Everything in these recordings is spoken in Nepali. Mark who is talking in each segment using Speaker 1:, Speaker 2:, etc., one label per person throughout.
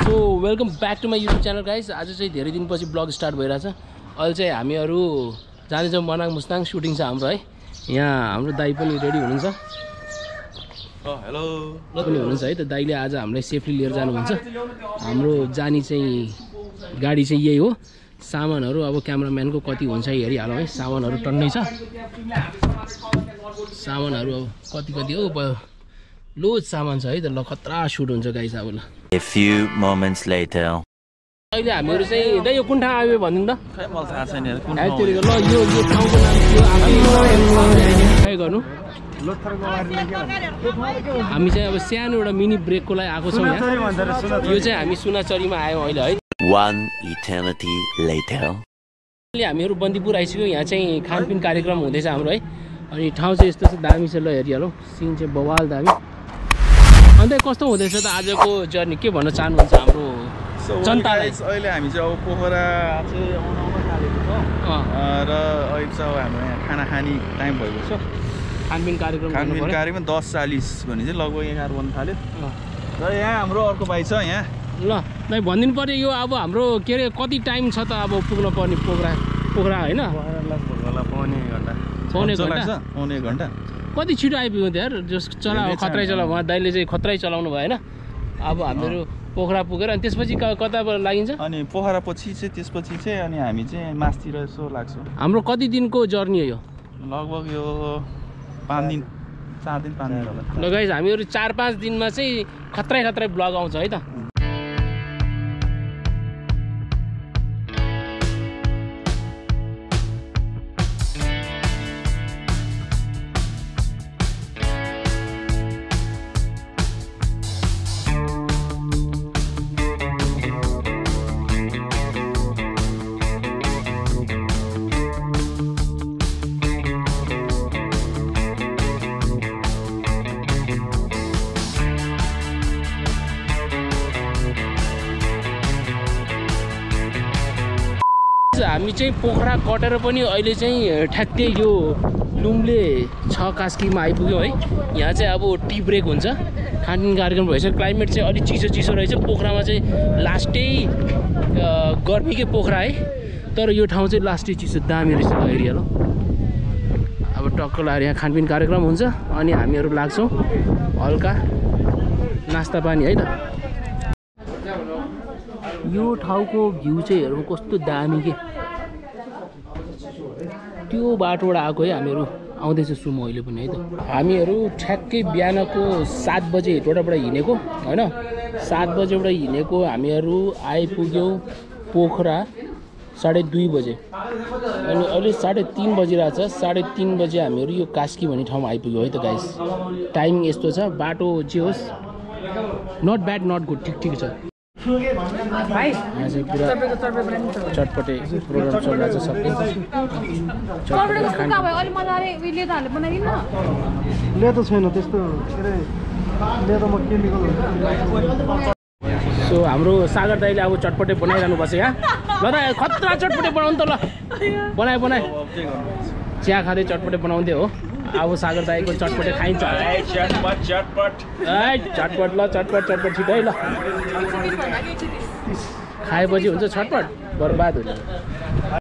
Speaker 1: So welcome back to my YouTube channel guys आज चाहिँ धेरै दिनपछि ब्लग स्टार्ट भइरहेछ। अहिले चाहिँ हामीहरू जाँदैछौँ मनाङ मुस्ताङ सुटिङ छ हाम्रो है। यहाँ हाम्रो दाई पनि रेडी हुनुहुन्छ।
Speaker 2: हेलो
Speaker 1: पनि हुनुहुन्छ है। त दाईले आज हामीलाई सेफली लिएर जानुहुन्छ। हाम्रो जाने चाहिँ गाडी चाहिँ यही हो। सामानहरू अब क्यामराम्यानको कति हुन्छ हेरिहालौँ है। सामानहरू टन्नै छ। सामानहरू अब कति कति हो लोज सामान छ है त ल खतरा सुट हुन्छ गाइस अब ल
Speaker 3: A few moments later.
Speaker 1: अहिले हामीहरू चाहिँ दाइ यो कुन ठाउँ आयो भनिदिनु त।
Speaker 2: खै मलाई थाहा छैन यार, कुन
Speaker 1: है
Speaker 2: ठाउँ
Speaker 1: तेरिको ल यो यो ठाउँको नाम के हो? आफै ट्राई गर्नु। हामी चाहिँ अब सानो एउटा मिनी ब्रेकको लागि आएको छौँ यो चाहिँ हामी सुनाचरीमा आयौँ अहिले है. अहिले हामीहरू बन्दीपुर आइसक्यो यहाँ चाहिँ खानपिन कार्यक्रम हुँदैछ हाम्रो है। अनि ठाउँ चाहिँ यस्तो छ दामी छ ल हेरिहालौँ। सिन चाहिँ बवाल दामी। अन्त कस्तो हुँदैछ त आजको जर्नी के भन्न चाहनुहुन्छ हाम्रो जनतालाई?
Speaker 2: अहिले हामी चाहिँ अब पोखरा चाहिँ आउन थालेको छ। र अहिले चाहिँ अब हाम्रो यहाँ खाना खाने टाइम भएको छ।
Speaker 1: खानपिन कार्यक्रम
Speaker 2: खानपिन। कार्यक्रम दस चालिस भने चाहिँ लगभग एघार बन्द थाल्यो। र यहाँ हाम्रो अर्को भाइ छ यहाँ।
Speaker 1: ल दाइ भनिदिनु पऱ्यो यो अब हाम्रो के अरे कति टाइम छ त अब पुग्न पर्ने पोखरा? पोखरा होइन?
Speaker 2: पाउने घन्टा।
Speaker 1: पाउने
Speaker 2: घन्टा।
Speaker 1: कति छिटो आइपुग्यो यार? जस चला खत्रै। चला उहाँ दाइले चाहिँ खत्रै चलाउनु भयो होइन? अब हामीहरू पोखरा पुगेर अनि त्यसपछि क- कताबाट लागिन्छ?
Speaker 2: अनि पोखरा पछि चाहिँ त्यसपछि चाहिँ अनि हामी चाहिँ मासतिर यसो लाग्छौँ।
Speaker 1: हाम्रो कति दिनको जर्नी हो यो?
Speaker 2: लगभग यो पाँच दिन चार दिन पाँच दिन होला।
Speaker 1: ल गाइज हामीहरू चार पाँच दिनमा चाहिँ खत्रै खत्रै ब्लग आउँछ है त। हामी चाहिँ पोखरा कटेर पनि अहिले चाहिँ ठ्याक्कै यो लुम्ले छ कास्कीमा आइपुग्यो है। यहाँ चाहिँ अब टी ब्रेक हुन्छ। खानपिन कार्यक्रम भएछ क्लाइमेट चाहिँ अलिक चिसो चिसो रहेछ। पोखरामा चाहिँ लास्टै गर्मीकै पोखरा है। तर यो ठाउँ चाहिँ लास्टै चिसो दामी रहेछ एरिया ल अब टक्क लगाएर यहाँ खानपिन कार्यक्रम हुन्छ अनि हामीहरू लाग्छौँ हल्का नास्ता पानी है त। यो ठाउँको भ्यू चाहिँ हेरौँ कस्तो दामी के। त्यो बाटोबाट आएको है हामीहरू। आउँदैछ सुमो अहिले पनि है त। हामीहरू ठ्याक्कै बिहानको सात बजे हेटवटाबाट हिँडेको होइन? सात बजेबाट हिँडेको हामीहरू आइपुग्यौँ पोखरा साढे दुई बजे। अनि अहिले साढे तिन बजिरहेको छ साढे तिन बजे हामीहरू यो कास्की भन्ने ठाउँमा आइपुग्यो है त गाइस टाइमिङ यस्तो छ। बाटो जे होस् नट ब्याड नट गुड ठिक ठिक छ। चटपटे प्रोग्राम चलिरहेको छ
Speaker 4: ले त छैन त्यस्तो के अरे ले त म केमिकल
Speaker 1: सो हाम्रो सागर दाईले अब चटपटे बनाइरहनु पर्छ यहाँ ल त खतरा चटपटे बनाउनु त ल। बनाए बनाए। चिया खाँदै चटपटे बनाउँदै हो। अब सागर दाईको चटपटे खाइन्छ।
Speaker 2: चटपट चटपट।
Speaker 1: है चटपट ल चटपट चटपट छिटो है ल खाएपछि हुन्छ छटपट बर्बाद हुन्छ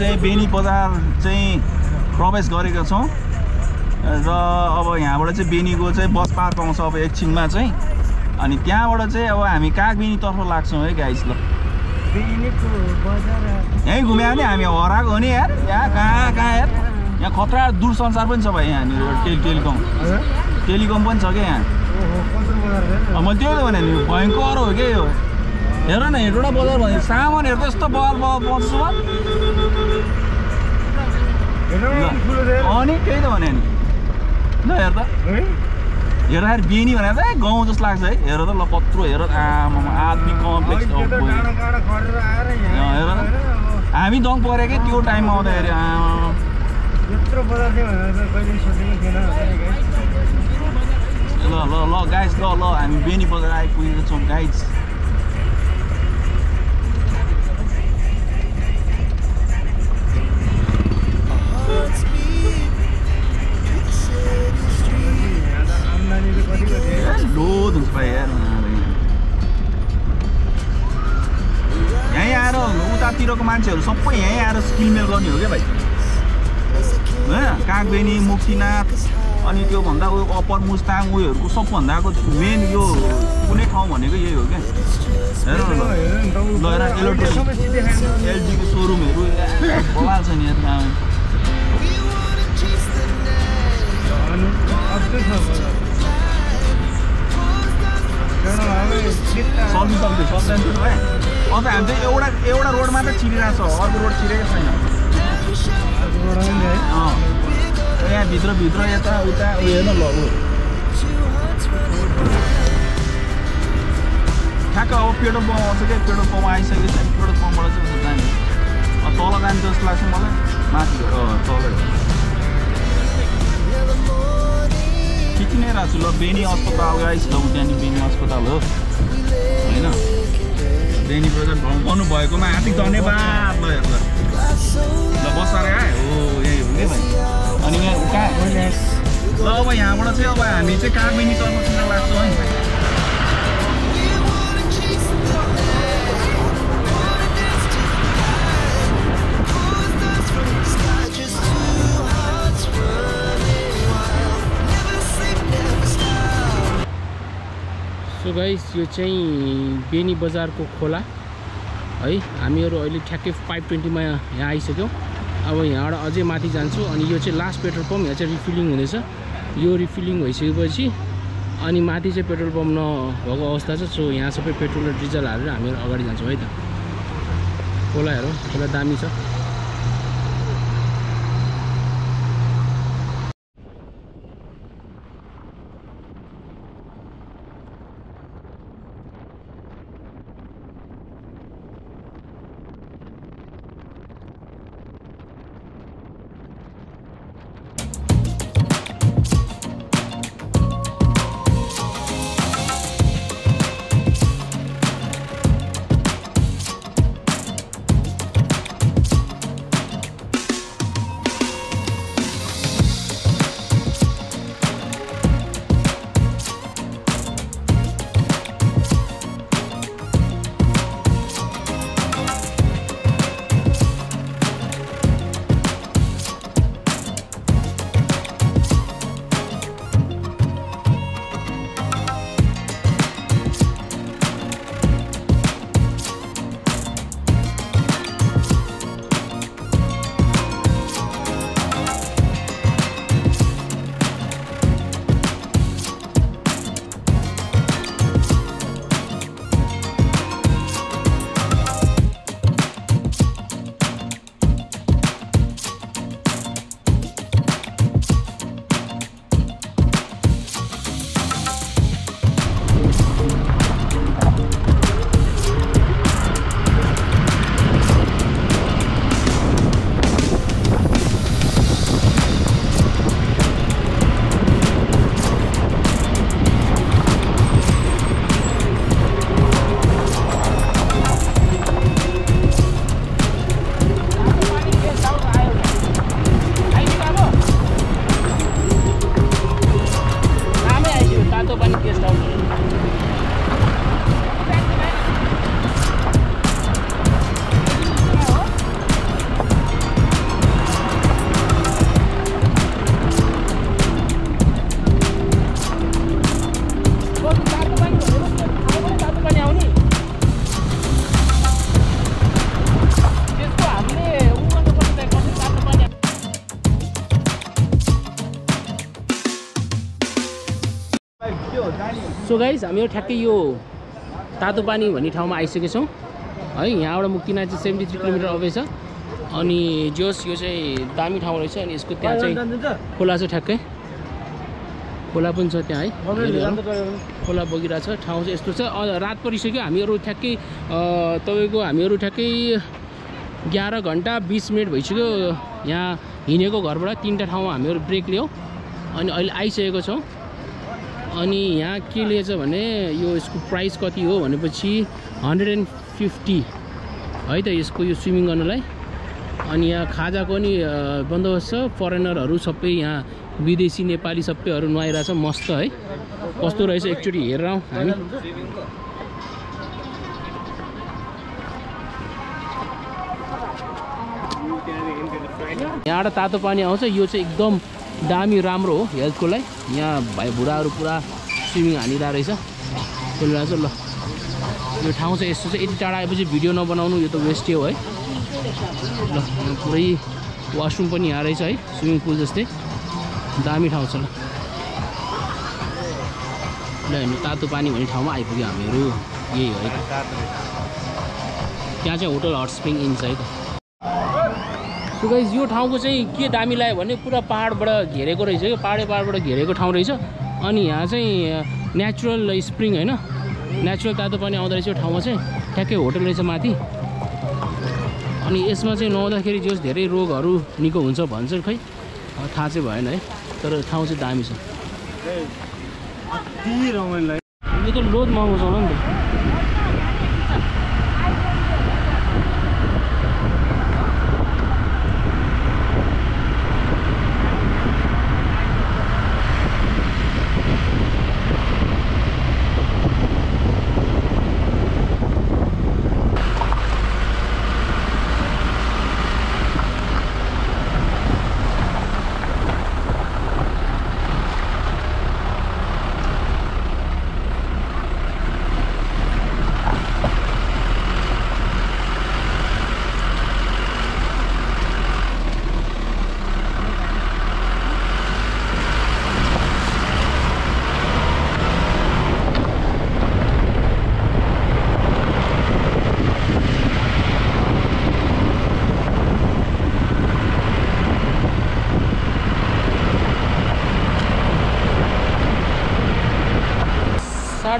Speaker 2: चाहिँ बेनी बजार चाहिँ प्रवेश गरेका छौँ। र अब यहाँबाट चाहिँ बेनीको चाहिँ बस पार पाउँछ अब एकछिनमा चाहिँ। अनि त्यहाँबाट चाहिँ अब हामी कागबेनीतर्फ लाग्छौँ है गाइस ल।
Speaker 4: बजार
Speaker 2: यहीँ घुम्यो भने हामी हराएको हो नि यार। यहाँ कहाँ कहाँ यार? यहाँ खतरा दूरसञ्चार पनि छ भाइ यहाँनिर टेल टेलिकम। टेलिकम पनि छ क्या यहाँ।
Speaker 4: बजार
Speaker 2: मैले त्यही त भने नि भयङ्कर हो क्या यो? हेर न हेटौँडा बजार भने सामानहरू त यस्तो बल बल। अनि त्यही त भने नि ल हेर त हेर्दाखेरि बेनी भनेर त ए गाउँ जस्तो लाग्छ है हेर त ल कत्रो हेर त आमामा आदमी कम्प्लेक्स हेर हामी दङ परेकै त्यो टाइममा आउँदाखेरि। ल ल ल गाइज ल ल हामी बेनी बजार आइपुगेको छौँ गाइज लोद हुन्छ भाइ यार यहीँ आएर उतातिरको मान्छेहरू सबै यहीँ आएर किनमेल गर्ने हो क्या भाइ होइन कागबेनी मुक्तिनाथ अनि त्योभन्दा उयो अप्पर मुस्ताङ उयोहरूको सबभन्दाको मेन यो कुनै ठाउँ भनेको यही हो क्या हेर
Speaker 4: ऊ
Speaker 2: इलेक्ट्रोनिक एलजीको सोरुमहरू बवाल छ नि यहाँ
Speaker 4: अब सिधा
Speaker 2: सक्नु सक्दै सक्दैन अन्त हामी चाहिँ एउटा एउटा रोड मात्रै छिरिरहेको छ अर्को रोड छिरेकै छैन। यहाँ भित्रभित्र यता उता उयो हेर्न ल ऊ। ठ्याक्क अब पेट्रोल पम्प आउँछ क्या पेट्रोल पम्प आइसकेपछि पेट्रोल पम्पबाट चाहिँ जाने। तल जाने जस्तो लाग्छ मलाई। माथि। तल। रहेको छु ल बेनी अस्पताल गाइस ल त्यहाँनिर बेनी अस्पताल हो। होइन? बेनी बजार भन्नु भएकोमा हार्दिक धन्यवाद ल ल। बसाएर आयो। हो यही हो कि भाइ? अनि यहाँ कहाँ? ल अब यहाँबाट चाहिँ अब हामी चाहिँ कागबेनी तर्फतिर लाग्छौँ है?
Speaker 1: सो गाइस यो चाहिँ बेनी बजारको खोला। है हामीहरू अहिले ठ्याक्कै फाइभ ट्वेन्टीमा यहाँ आइसक्यौँ। अब यहाँबाट अझै माथि जान्छु अनि यो चाहिँ लास्ट पेट्रोल पम्प यहाँ चाहिँ रिफिलिङ हुँदैछ। यो रिफिलिङ भइसकेपछि अनि माथि चाहिँ पेट्रोल पम्प नभएको अवस्था छ सो यहाँ सबै पेट्रोल र डिजल हालेर हामीहरू अगाडि जान्छौँ है त। खोला खोला दामी छ। सो गाइस हामीहरू ठ्याक्कै यो तातो पानी भन्ने ठाउँमा आइसकेका छौँ है यहाँबाट मुक्तिना चाहिँ सेभेन्टी थ्री किलोमिटर अवे छ। अनि जोस् यो चाहिँ दामी ठाउँ रहेछ अनि यसको त्यहाँ चाहिँ खोला छ ठ्याक्कै। खोला पनि छ त्यहाँ है। खोला बगिरहेछ ठाउँ चाहिँ यस्तो छ। रात परिसक्यो हामीहरू ठ्याक्कै तपाईँको हामीहरू ठ्याक्कै एघार घन्टा बिस मिनट भइसक्यो यहाँ हिँडेको घरबाट। तिनवटा ठाउँमा हामीहरू ब्रेक लियौँ। अनि अहिले आइसकेको छौँ। अनि यहाँ के लिएछ भने यो यसको प्राइस कति हो भनेपछि हन्ड्रेड एन्ड फिफ्टी है त यसको यो स्विमिङ गर्नलाई। अनि यहाँ खाजाको नि बन्दोबस्त छ फरेनरहरू सबै यहाँ विदेशी नेपाली सबैहरू नुहाइरहेछ मस्त है। कस्तो रहेछ एकचोटि हेरेर आउँ हामी। यहाँबाट तातो पानी आउँछ यो चाहिँ एकदम दामी राम्रो हो हेल्थको लागि यहाँ भाइ बुढाहरू पुरा स्विमिङ हानिरहेको रहेछ। खेलिरहेको छ ल। यो ठाउँ चाहिँ यस्तो चाहिँ यति टाढा आएपछि भिडियो नबनाउनु यो त वेस्टै हो है। ल पुरै वासरुम पनि यहाँ रहेछ है स्विमिङ पुल जस्तै। दामी ठाउँ छ ल। ल हामी तातो पानी भन्ने ठाउँमा आइपुग्यो हामीहरू। यही हो है। त्यहाँ चाहिँ होटल हट स्प्रिङ इन छ है त। सो गाइज यो ठाउँको चाहिँ के दामी लाग्यो भने पुरा पाहाडबाट घेरेको रहेछ क्या पाहाडे पाहाडबाट घेरेको ठाउँ रहेछ। अनि यहाँ चाहिँ नेचुरल स्प्रिङ होइन। नेचुरल तातो पानी आउँदो रहेछ यो ठाउँमा चाहिँ। ठ्याक्कै होटल रहेछ माथि। अनि यसमा चाहिँ नुहाउँदाखेरि जस धेरै रोगहरू निको हुन्छ भन्छ खै। थाहा चाहिँ भएन है। तर ठाउँ चाहिँ दामी छ। यो त लोड महँगो छ होला नि त।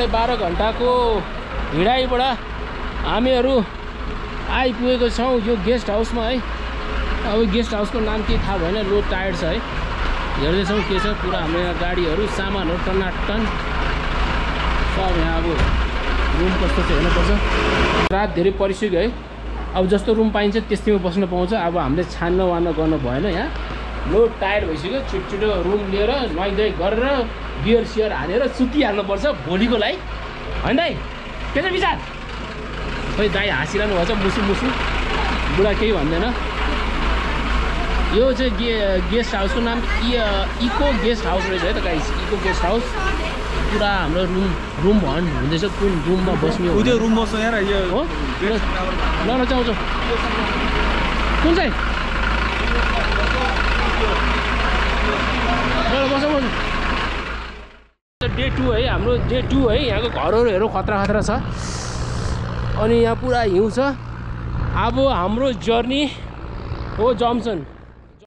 Speaker 1: साढे बाह्र घन्टाको हिँडाइबाट हामीहरू आइपुगेको छौँ यो गेस्ट हाउसमा है। अब गेस्ट हाउसको नाम के थाहा भएन लो टायर्ड छ है। हेर्दैछौँ के छ पुरा हाम्रो यहाँ गाडीहरू सामानहरू टनाटन। सब यहाँ अब रुम कस्तो छ हेर्नुपर्छ। रात धेरै परिसक्यो है। अब जस्तो रुम पाइन्छ त्यस्तैमा बस्न पाउँछ। अब हामीले छान्न वान्न गर्नु भएन यहाँ। लो टायर्ड भइसक्यो छिटो छिटो रुम लिएर नुहाइधुवाइ गरेर बियर सियर हालेर सुतिहाल्नुपर्छ भोलिको लागि होइन दाइ? के छ विचार। खोइ दाइ हाँसिरहनु भएको छ मुसु मुसु। बुढा केही भन्दैन। यो चाहिँ गे गेस्ट हाउसको नाम इ इको गेस्ट हाउस रहेछ है त गाइस इको गेस्ट हाउस। पुरा हाम्रो रुम रुम भन हुँदैछ कुन रुममा बस्ने हो
Speaker 2: उयो रुम बस्छ यार यो
Speaker 1: हो? ल ल जाउँ। कुन चाहिँ? ल ल बसौँ बसौँ। डे टू है हाम्रो डे टू है यहाँको घरहरू हेरौँ खतरा खतरा छ। अनि यहाँ पुरा हिउँ छ। अब हाम्रो जर्नी हो जम्सन।